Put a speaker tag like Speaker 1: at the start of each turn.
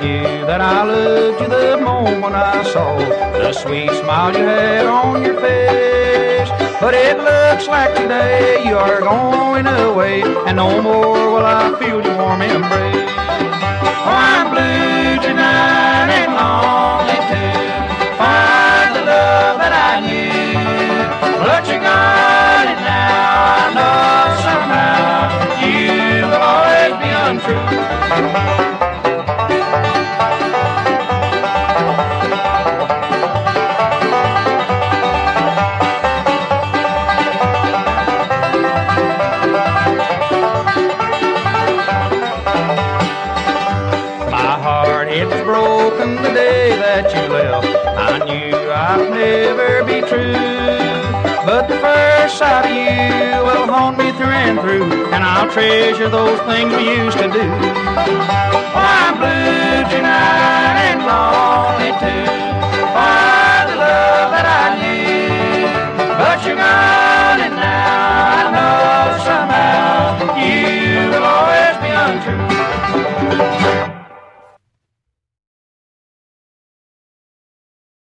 Speaker 1: knew that I loved you the moment I saw the sweet smile you had on your face. But it looks like today you are going away, and no more will I feel your warm embrace. Oh, I'm blue tonight and lonely too. Find the love that I knew, but you're gone, and now I know somehow you will always be untrue. Heart, it was broken the day that you left. I knew I'd never be true. But the first sight of you will haunt me through and through, and I'll treasure those things we used to do. Oh, I'm blue tonight and lonely too. For the love that I knew, but you're gone.